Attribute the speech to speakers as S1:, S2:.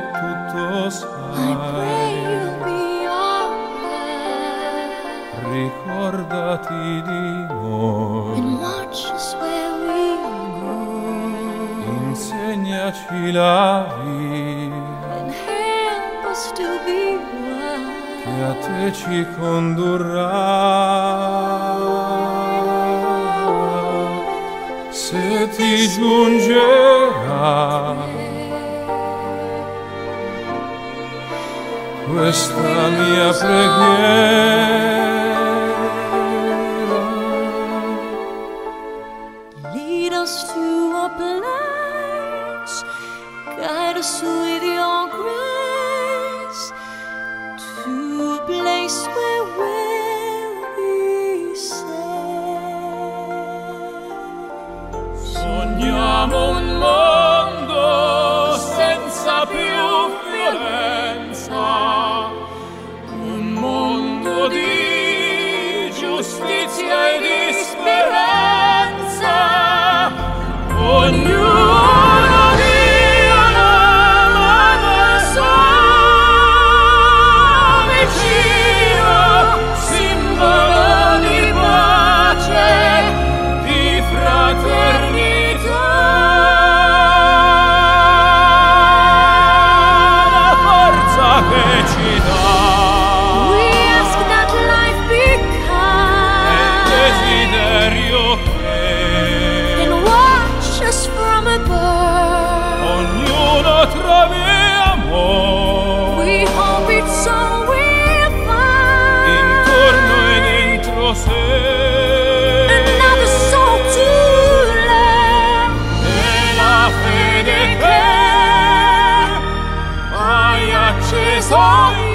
S1: tutto sai. Ricordati di noi.
S2: And watch us where we go.
S1: Insegnaci la via.
S2: And help us to be wise.
S1: Che a te ci condurrà. Se ti giungerà. Questa mia preghiera.
S2: Lead us to a place, guide us with your grace to a place where we'll be safe.
S1: Sogniamo un mondo senza più violenza, gratia et só